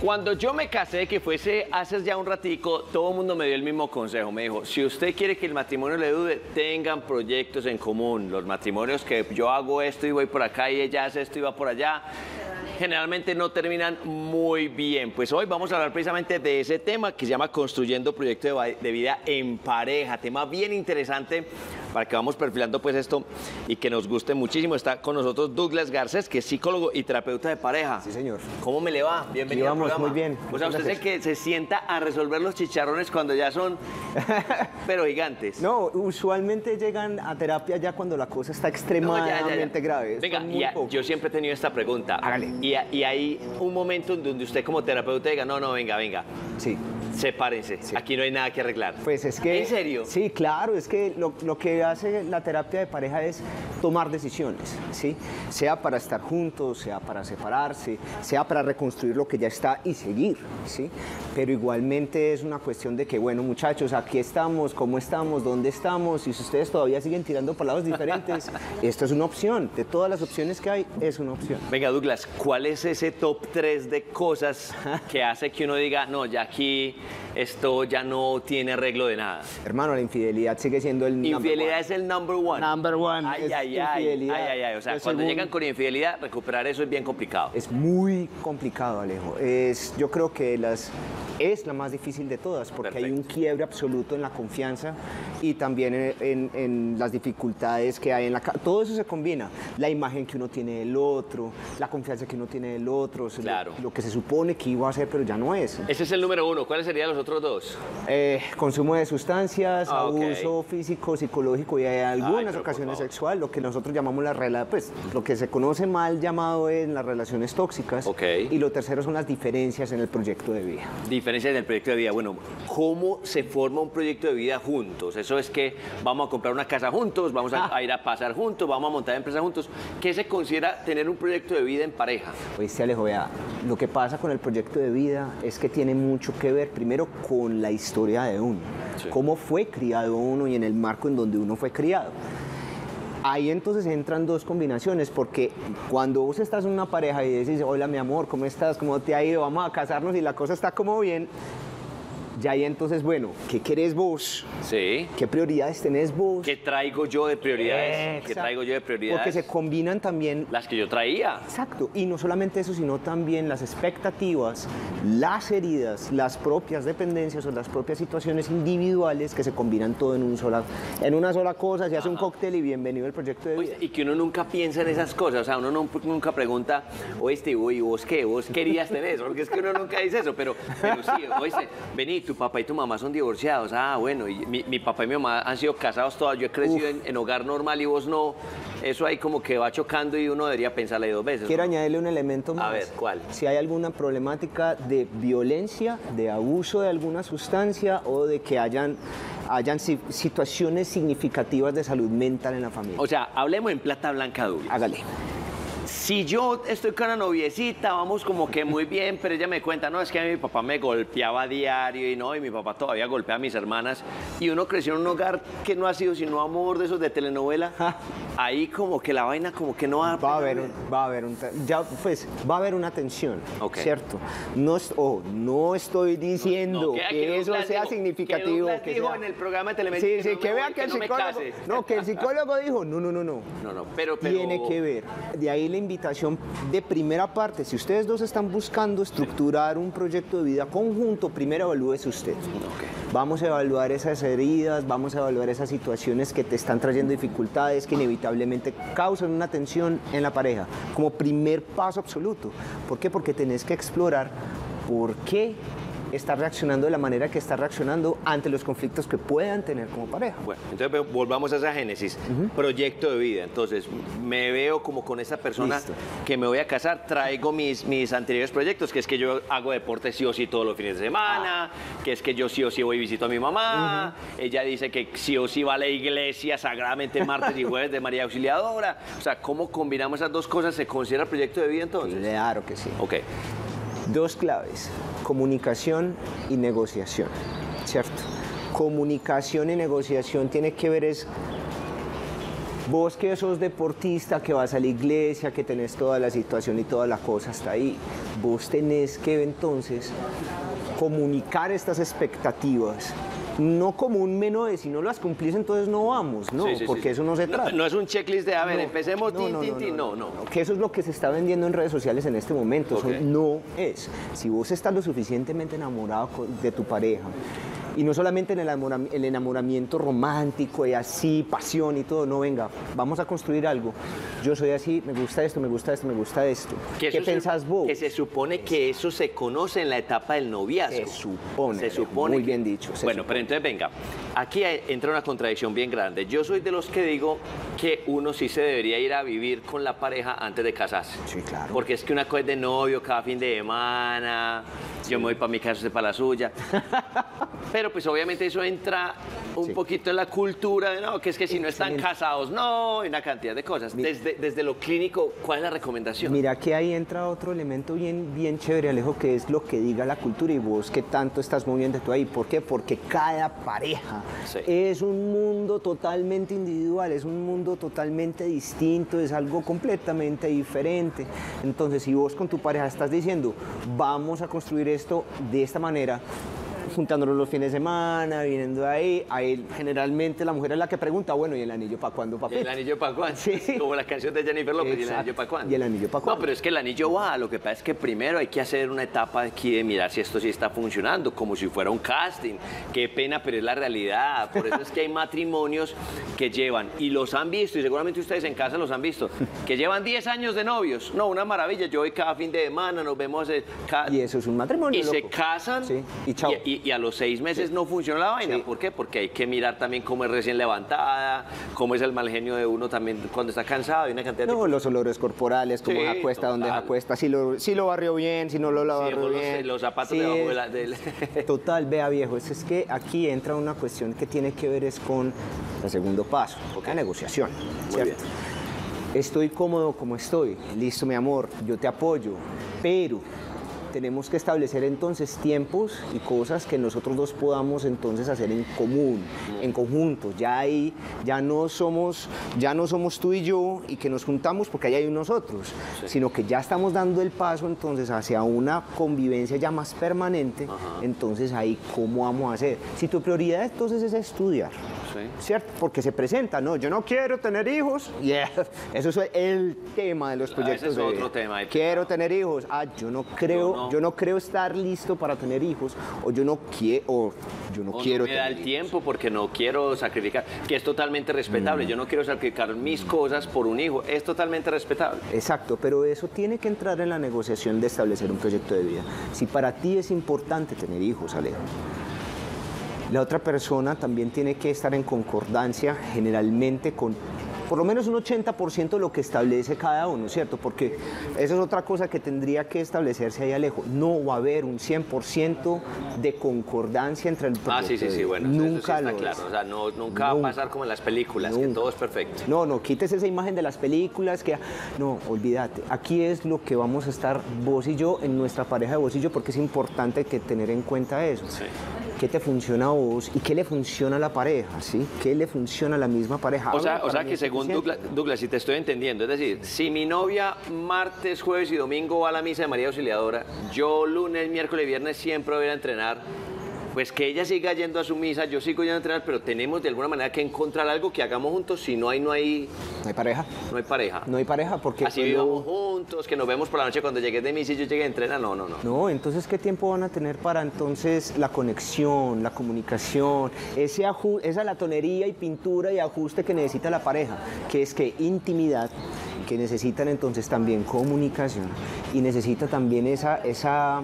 Cuando yo me casé, que fuese hace ya un ratico, todo el mundo me dio el mismo consejo. Me dijo, si usted quiere que el matrimonio le dure, tengan proyectos en común. Los matrimonios que yo hago esto y voy por acá y ella hace esto y va por allá, generalmente no terminan muy bien. Pues hoy vamos a hablar precisamente de ese tema que se llama Construyendo Proyecto de Vida en Pareja. Tema bien interesante para que vamos perfilando pues esto y que nos guste muchísimo. Está con nosotros Douglas Garcés, que es psicólogo y terapeuta de pareja. Sí, señor. ¿Cómo me le va? Bienvenido Aquí al vamos, programa. muy bien. O sea, usted es el que se sienta a resolver los chicharrones cuando ya son, pero gigantes. No, usualmente llegan a terapia ya cuando la cosa está No, ya, extremadamente ya, ya. grave. Venga, muy a- yo siempre he tenido esta pregunta. Hágale. Y, a- y hay un momento en donde usted como terapeuta diga, no, no, venga, venga, Sí. sepárense, aquí no hay nada que arreglar. Pues es que... ¿En serio? Sí, claro, es que lo, lo que hace la terapia de pareja es tomar decisiones, ¿sí? Sea para estar juntos, sea para separarse, sea para reconstruir lo que ya está y seguir, ¿sí? Pero igualmente es una cuestión de que, bueno, muchachos, aquí estamos, ¿cómo estamos? ¿Dónde estamos? Y si ustedes todavía siguen tirando lados diferentes, esto es una opción. De todas las opciones que hay, es una opción. Venga, Douglas, ¿cuál es ese top 3 de cosas que hace que uno diga, no, ya aquí esto ya no tiene arreglo de nada? Hermano, la infidelidad sigue siendo el number Infidelidad es el number one. Number one Ay, es ay, ay, infidelidad. ay, ay, ay. O sea, Lo cuando llegan con infidelidad, recuperar eso es bien complicado. Es muy complicado, Alejo. Es, yo creo que las, es la más difícil de todas porque hay un Perfecto. quiebre absoluto en la confianza y también en, en- en las dificultades que hay en la... Todo eso se combina. La imagen que uno tiene del otro, la confianza que uno tiene del otro, lo- Claro. lo, que se supone que iba a ser pero ya no es. Ese es el número uno. ¿Cuáles serían los otros dos? Eh, consumo de sustancias, Ah, abuso físico, psicológico y en algunas ocasiones sexual, lo que nosotros llamamos la rela, pues lo que se conoce mal llamado en las relaciones tóxicas. Ok. Y lo tercero son las diferencias en el proyecto de vida. Diferencias del proyecto de vida. Bueno, ¿cómo se forma un proyecto de vida juntos? Eso es que vamos a comprar una casa juntos, vamos a, Ah. a ir a pasar juntos, vamos a montar empresa juntos. ¿Qué se considera tener un proyecto de vida en pareja? Oíste Alejo, vea, lo que pasa con el proyecto de vida es que tiene mucho que ver primero con la historia de uno, Cómo fue criado uno y en el marco en donde uno fue criado. Ahí entonces entran dos combinaciones, porque cuando vos estás en una pareja y dices, hola mi amor, ¿cómo estás? ¿Cómo te ha ido? Vamos a casarnos y la cosa está como bien, ya ahí entonces, bueno, ¿qué querés vos? Sí. ¿Qué prioridades tenés vos? ¿Qué traigo yo de prioridades? ¿Qué Exacto. traigo yo de prioridades? Porque se combinan también Las que yo traía. Exacto, y no solamente eso, sino también las expectativas, las heridas, las propias dependencias o las propias situaciones individuales que se combinan todo en, un sola, en una sola cosa, se hace un cóctel y bienvenido al proyecto de vida. Oye, y que uno nunca piensa en esas cosas, o sea, uno no- nunca pregunta, oíste, ¿y vos qué? ¿Vos querías tener eso? Porque es que uno nunca dice eso, pero, pero sí, oíste, vení, tu papá y tu mamá son divorciados, ah, bueno, y mi, mi papá y mi mamá han sido casados todas, yo he crecido en, en hogar normal y vos no, eso ahí como que va chocando y uno debería pensarle dos veces. Quiero ¿no? añadirle un elemento más. ver, ¿cuál? Si hay alguna problemática de violencia, de abuso de alguna sustancia o de que hayan, hayan si- situaciones significativas de salud mental en la familia. O sea, hablemos en plata blanca Douglas. Hágale. Si yo estoy con una noviecita, vamos como que muy bien, pero ella me cuenta, no, es que a mí mi papá me golpeaba a diario y no, y mi papá todavía golpea a mis hermanas, y uno creció en un hogar que no ha sido sino amor de esos de telenovela, ahí como que la vaina como que no va, Va a haber, un- va a haber un, ya, pues, va a haber una tensión, Ok. ¿cierto? No, ojo, no estoy diciendo No, que, que eso sea significativo. Que que dijo sea- en el programa de Telemetría Sí, sí, no que vea que el no psicólogo. No, que el psicólogo dijo, no, no, no, no. No, no, pero, pero... Tiene que ver. De ahí la invitación de primera parte. Si ustedes dos están buscando estructurar un proyecto de vida conjunto, primero evalúese usted. Vamos a evaluar esas heridas, vamos a evaluar esas situaciones que te están trayendo dificultades, que inevitablemente causan una tensión en la pareja, como primer paso absoluto. ¿Por qué? Porque tenés que explorar por qué está reaccionando de la manera que está reaccionando ante los conflictos que puedan tener como pareja. Bueno, entonces volvamos a esa génesis. Proyecto de vida. Entonces, me veo como con esa persona Listo. que me voy a casar, traigo mis, mis anteriores proyectos, que es que yo hago deporte sí o sí todos los fines de semana, que es que yo sí o sí voy y visito a mi mamá. Ella dice que sí o sí va a la iglesia sagradamente martes y jueves de María Auxiliadora. O sea, ¿cómo combinamos esas dos cosas? ¿Se considera proyecto de vida entonces? Claro que sí. Ok. Dos claves, comunicación y negociación, ¿cierto? Comunicación y negociación tiene que ver es Vos que sos deportista, que vas a la iglesia, que tenés toda la situación y toda la cosa hasta ahí, vos tenés que entonces comunicar estas expectativas no como un menú de si no las cumplís entonces no vamos, no, porque eso no se trata. No, es un checklist de, a ver, empecemos, no, no, no, Que eso es lo que se está vendiendo en redes sociales en este momento, eso no es. Si vos estás lo suficientemente enamorado de tu pareja, y no solamente en el, enamoramiento romántico y así, pasión y todo, no, venga, vamos a construir algo. Yo soy así, me gusta esto, me gusta esto, me gusta esto. ¿Qué pensás vos? Que se supone que eso se conoce en la etapa del noviazgo. Se supone. Se supone. Muy bien dicho. Bueno, pero entonces venga, aquí entra una contradicción bien grande. Yo soy de los que digo que uno sí se debería ir a vivir con la pareja antes de casarse. Sí, claro. Porque es que una cosa es de novio cada fin de semana, yo me voy para mi casa, usted para la suya. Pero pues obviamente eso entra un poquito en la cultura de no, que es que si no están casados, no, y una cantidad de cosas. Desde, desde lo clínico, ¿cuál es la recomendación? Mira que ahí entra otro elemento bien, bien chévere, Alejo, que es lo que diga la cultura y vos que tanto estás moviendo tú ahí. ¿Por qué? Porque cada pareja es un mundo totalmente individual, es un mundo totalmente distinto, es algo completamente diferente. Entonces, si vos con tu pareja estás diciendo, vamos a construir esto de esta manera, juntándonos los fines de semana, viniendo ahí. Ahí generalmente la mujer es la que pregunta, bueno, ¿y el anillo para cuándo, papá? ¿El anillo para cuándo? Sí. Como la canción de Jennifer López, ¿y el anillo para cuándo? ¿Y el anillo para cuándo? No, pero es que el anillo va. Lo que pasa es que primero hay que hacer una etapa aquí de mirar si esto sí está funcionando, como si fuera un casting. Qué pena, pero es la realidad. Por eso es que hay matrimonios que llevan, y los han visto, y seguramente ustedes en casa los han visto, que llevan 10 años de novios. No, una maravilla. Yo voy cada fin de semana, nos vemos. Eh, y eso es un matrimonio. Y se casan. Sí. Y chao y a los seis meses no funciona la vaina. ¿Por qué? Porque hay que mirar también cómo es recién levantada, cómo es el mal genio de uno también cuando está cansado y una cantidad no, los olores corporales, cómo se acuesta, dónde se acuesta, si lo, si lo barrió bien, si no lo barrió bien. Los, zapatos debajo de la... Total, vea viejo, es, que aquí entra una cuestión que tiene que ver es con el segundo paso, la negociación. ¿cierto? Estoy cómodo como estoy, listo mi amor, yo te apoyo, pero tenemos que establecer entonces tiempos y cosas que nosotros dos podamos entonces hacer en común, en conjunto. Ya ahí ya no somos, ya no somos tú y yo y que nos juntamos porque ahí hay nosotros, sino que ya estamos dando el paso entonces hacia una convivencia ya más permanente. Entonces ahí cómo vamos a hacer. Si tu prioridad entonces es estudiar, ¿cierto? Porque se presenta, no, yo no quiero tener hijos. Yeah. Eso es el tema de los proyectos. Ese es otro tema. Quiero tener hijos. Ah, yo no creo yo no creo estar listo para tener hijos o yo no quiero o yo no quiero no me da el tiempo porque no quiero sacrificar, que es totalmente respetable. Mm. Yo no quiero sacrificar mis cosas por un hijo, es totalmente respetable. Exacto, pero eso tiene que entrar en la negociación de establecer un proyecto de vida. Si para ti es importante tener hijos, Alejo, la otra persona también tiene que estar en concordancia generalmente con por lo menos un 80% de lo que establece cada uno, ¿cierto? Porque eso es otra cosa que tendría que establecerse ahí Alejo. No va a haber un 100% de concordancia entre el. Ah, sí, sí, sí, bueno. Nunca eso está claro. O sea, no, nunca va a pasar como en las películas, que todo es perfecto. No, no, quites esa imagen de las películas que... No, olvídate. Aquí es lo que vamos a estar vos y yo en nuestra pareja de vos y yo porque es importante que tener en cuenta eso. Sí qué te funciona a vos y qué le funciona a la pareja, ¿sí? ¿Qué le funciona a la misma pareja? O sea, o sea que según Douglas, Douglas, si te estoy entendiendo, es decir, si mi novia martes, jueves y domingo va a la misa de María Auxiliadora, yo lunes, miércoles y viernes siempre voy a entrenar pues que ella siga yendo a su misa, yo sigo yendo a entrenar, pero tenemos de alguna manera que encontrar algo que hagamos juntos, si no hay, no hay... No hay pareja. No hay pareja. No hay pareja porque... Así vivamos juntos, que nos vemos por la noche cuando llegues de misa y yo llegue a entrenar, no, no, no. No, entonces, ¿qué tiempo van a tener para entonces la conexión, la comunicación, ese esa latonería y pintura y ajuste que necesita la pareja, que es que intimidad, que necesitan entonces también comunicación y necesita también esa... esa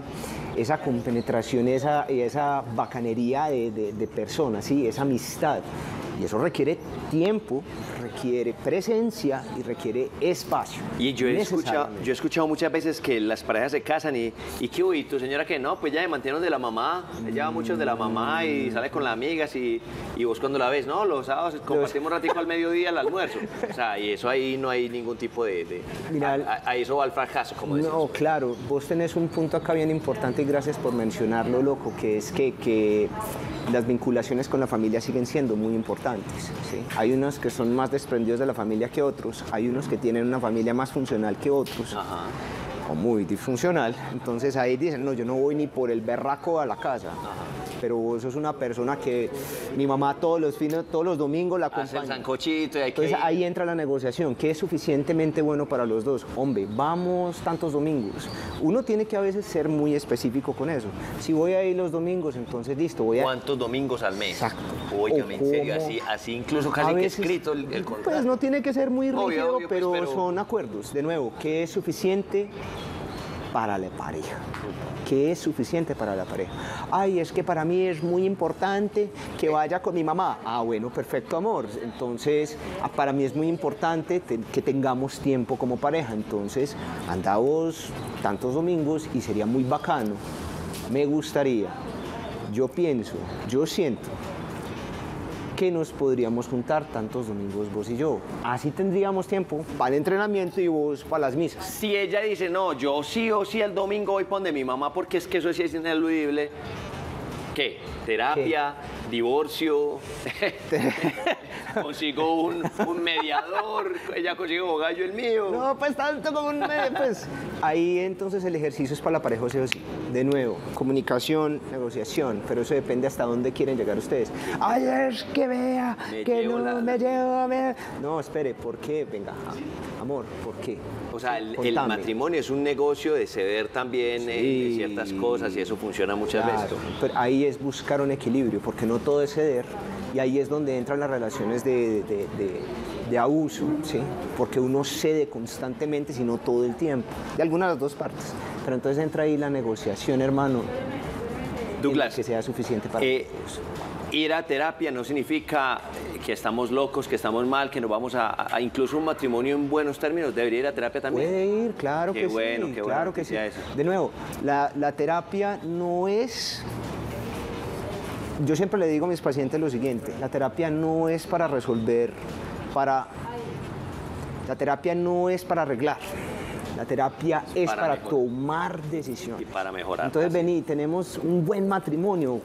esa compenetración esa, esa bacanería de, de, personas, ¿sí? esa amistad. Y eso requiere tiempo, requiere presencia y requiere espacio. Y yo he, escuchado, yo he escuchado muchas veces que las parejas se casan y, y uy, tu señora que no, pues ya me mantiene de la mamá, ella va mucho de la mamá y sale con las amigas y, y vos cuando la ves, no, los sábados compartimos un ratito al mediodía al almuerzo. O sea, y eso ahí no hay ningún tipo de... Mira, a, eso va al fracaso, como decís. No, claro, vos tenés un punto acá bien importante y gracias por mencionarlo, loco, que es que, que las vinculaciones con la familia siguen siendo muy importantes importantes. ¿sí? Hay unos que son más desprendidos de la familia que otros, hay unos que tienen una familia más funcional que otros. Ajá. o muy disfuncional. Entonces ahí dicen, no, yo no voy ni por el berraco a la casa. Pero vos sos una persona que mi mamá todos los fines, todos los domingos la Hace el acompaña. sancochito y hay que Entonces ahí entra la negociación, que es suficientemente bueno para los dos. Hombre, vamos tantos domingos. Uno tiene que a veces ser muy específico con eso. Si voy a ir los domingos, entonces listo, voy a... ¿Cuántos domingos al mes? Exacto. En serio, así, así incluso casi que veces, escrito el, el contrato. Pues no tiene que ser muy rígido, obvio, pues, pero, pero- son acuerdos. De nuevo, ¿qué es suficiente para la pareja? ¿Qué es suficiente para la pareja? Ay, es que para mí es muy importante que vaya con mi mamá. Ah, bueno, perfecto, amor. Entonces, ah, para mí es muy importante te- que tengamos tiempo como pareja. Entonces, andamos tantos domingos y sería muy bacano. Me gustaría, yo pienso, yo siento que nos podríamos juntar tantos domingos vos y yo. Así tendríamos tiempo para el entrenamiento y vos para las misas. Si ella dice, no, yo sí o sí el domingo voy para donde mi mamá porque es que eso sí es ineludible, ¿qué? ¿Terapia? ¿Divorcio? ¿Consigo un, un mediador? ¿Ella consigue un gallo el mío? No, pues tanto como un medio, pues. Ahí entonces el ejercicio es para la pareja, sí o sí. De nuevo, comunicación, negociación, pero eso depende hasta dónde quieren llegar ustedes. Ay, es que vea, Me que no la- me llevo, me... No, espere, ¿por qué? Venga, amor, ¿por qué? O sea, el, matrimonio es un negocio de ceder también eh, de Sí. ciertas cosas y eso funciona muchas Claro, veces. pero ahí es buscar un equilibrio, porque no todo es ceder, y ahí es donde entran las relaciones de, de- de- de abuso, ¿sí? porque uno cede constantemente, sino todo el tiempo, de alguna de las dos partes. Pero entonces entra ahí la negociación, hermano, Douglas, que sea suficiente para eh, ir a terapia no significa que estamos locos, que estamos mal, que nos vamos a, incluso un matrimonio en buenos términos. Debería ir a terapia también. Puede ir, claro Qué que bueno, sí, qué claro que sí. noticia esa. De nuevo, la, la terapia no es... Yo siempre le digo a mis pacientes lo siguiente, la terapia no es para resolver, para... La terapia no es para arreglar, la terapia es para para, tomar decisiones. Y para mejorar. Entonces vení, tenemos un buen matrimonio.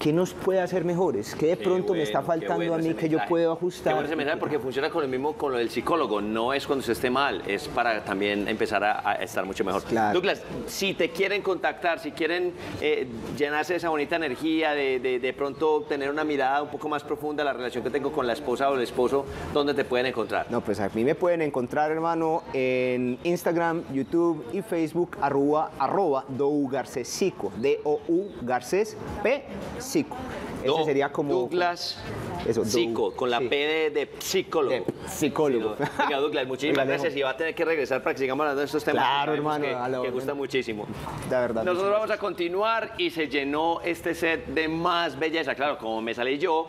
¿Qué nos puede hacer mejores? ¿Qué de Qué pronto me está faltando bueno a mí que yo puedo Qué ajustar? bueno ese mensaje porque funciona con el mismo con lo del psicólogo. No es cuando se esté mal, es para también empezar a, a estar mucho mejor. Claro. Douglas, si te quieren contactar, si quieren eh, llenarse de esa bonita energía, de, de, de pronto tener una mirada un poco más profunda la relación que tengo con la esposa o el esposo, ¿dónde te pueden encontrar? No, pues a mí me pueden encontrar, hermano, en Instagram, YouTube y Facebook, arroba, arroba Dou Garcés Psico, D-O-U Garcés P Psico. Ese sería como... Douglas Eso, Psico, con la sí. P de, de psicólogo. De psicólogo. Sí, no. Douglas, muchísimas gracias y va a tener que regresar para que sigamos hablando de estos temas. Claro, que hermano, que- a la que orden. gusta muchísimo. De verdad. Nosotros vamos a continuar y se llenó este set de más belleza. Claro, como me salí yo,